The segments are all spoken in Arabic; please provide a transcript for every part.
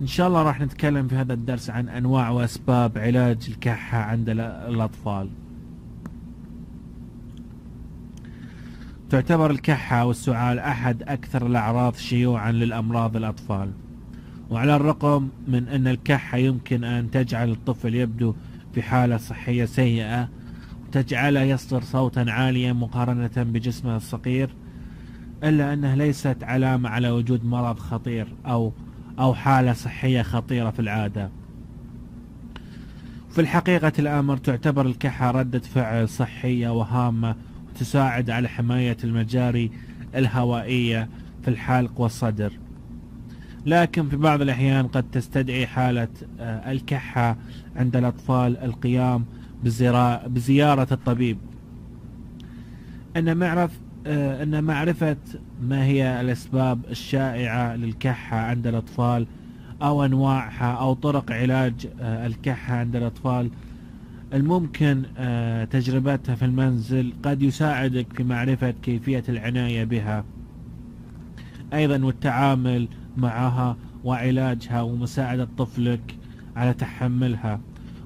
إن شاء الله راح نتكلم في هذا الدرس عن أنواع وأسباب علاج الكحة عند ال- الأطفال. تعتبر الكحة والسعال أحد أكثر الأعراض شيوعا للأمراض الأطفال. وعلى الرغم من أن الكحة يمكن أن تجعل الطفل يبدو في حالة صحية سيئة وتجعله يصدر صوتا عاليا مقارنة بجسمه الصغير إلا أنها ليست علامة على وجود مرض خطير أو أو حالة صحية خطيرة في العادة. في الحقيقة الأمر تعتبر الكحة ردة فعل صحية وهامة وتساعد على حماية المجاري الهوائية في الحلق والصدر. لكن في بعض الأحيان قد تستدعي حالة آه، الكحة عند الأطفال القيام بزيارة الطبيب. أن معرف أن معرفة ما هي الأسباب الشائعة للكحة عند الأطفال أو أنواعها أو طرق علاج آه، الكحة عند الأطفال الممكن آه، تجربتها في المنزل قد يساعدك في معرفة كيفية العناية بها. أيضا والتعامل معها وعلاجها ومساعدة طفلك على تحملها.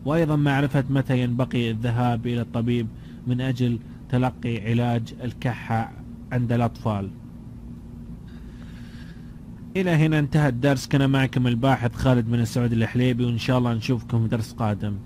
وأيضا معرفة متى ينبغي الذهاب إلى الطبيب من أجل تلقي علاج الكحة عند الأطفال. إلى هنا انتهى الدرس. كان معكم الباحث خالد بن سعود الحليبي وإن شاء الله نشوفكم في درس قادم.